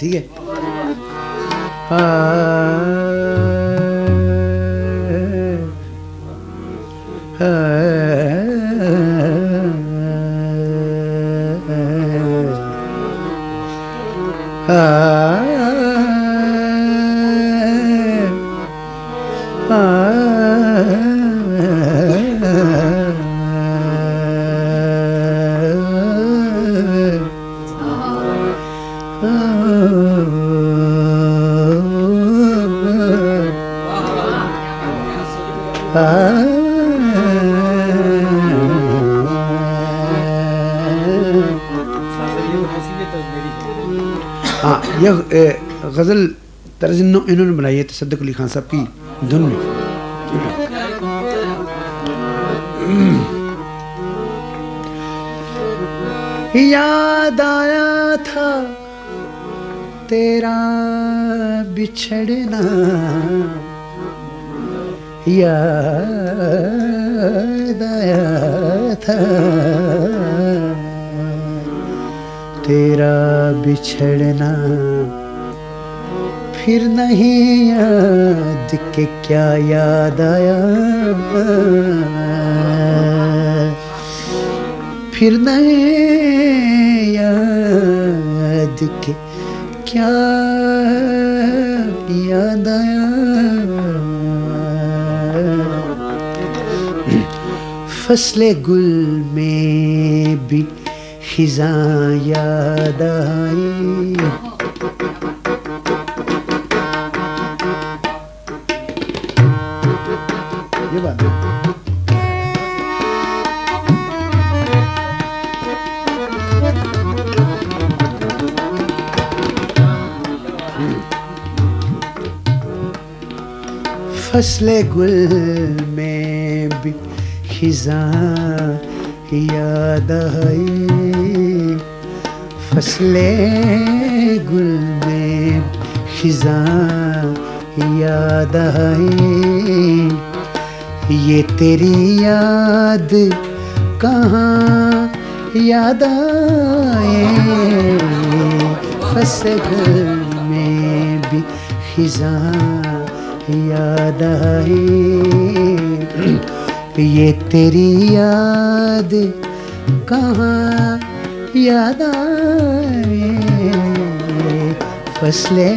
ठीक है हाँ यह गज़ल तर्ज इन्होंने बनाई है तसदक अली खान साहब की धुन में। याद आया था, तेरा बिछड़ना। था तेरा बिछड़ना फिर नहीं याद के क्या याद आया। फिर नहीं याद के क्या याद आया। फसले गुल में भी खिजा याद आई। फसले गुल में भी खिजा याद आई फसले गुल में खिजा याद आई ये तेरी याद कहाँ याद आए? फ़सल में भी खिजा याद आई ये तेरी याद कहाँ याद आए? फसले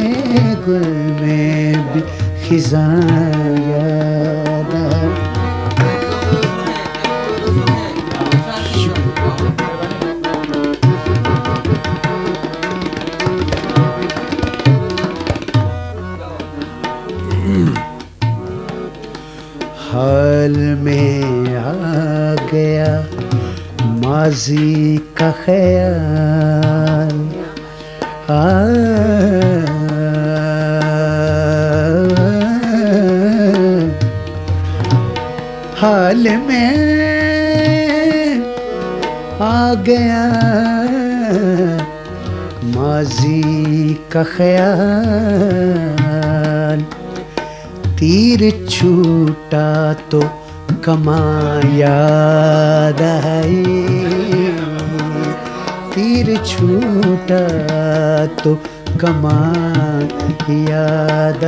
गुल में भी खिजा याद माजी का ख्याल। हाल में आ गया माजी का ख्याल। तीर छूटा तो कमाया तीर छूटा तो कमा याद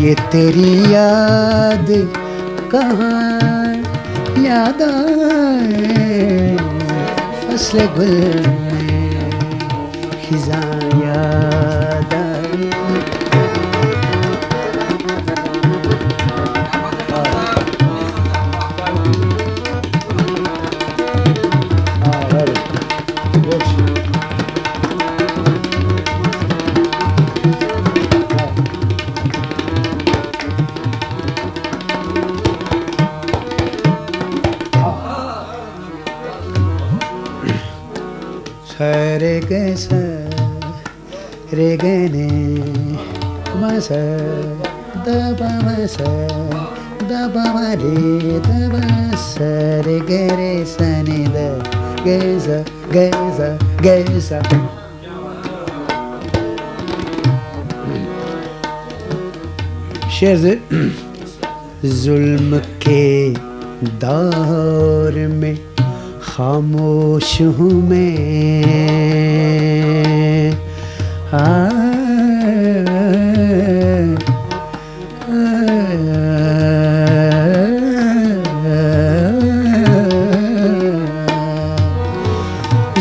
ये तेरी याद कहाँ याद आए? फ़सल गुल में रे गे रे गे स द ब म स द ब म रे द ब स रे शेर जुल्म के दौर में खामोश हूँ मैं।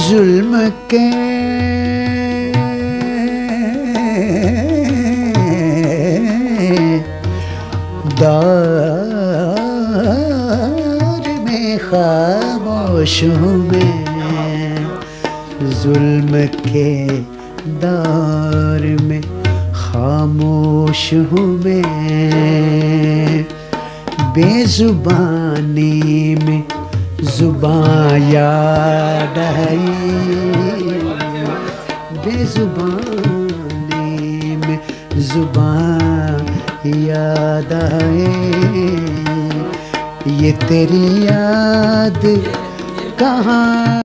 जुल्म के दा खामोश हूँ मैं, जुल्म के दार में, खामोश हूँ मैं, बेजुबानी में ज़ुबान याद है। बेजुबानी में ज़ुबान याद है। ये तेरी याद कहाँ